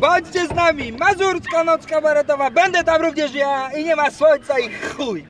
Bądźcie z nami, Mazurska Noc Kabaretowa, będę tam również ja i nie ma słońca i chuj.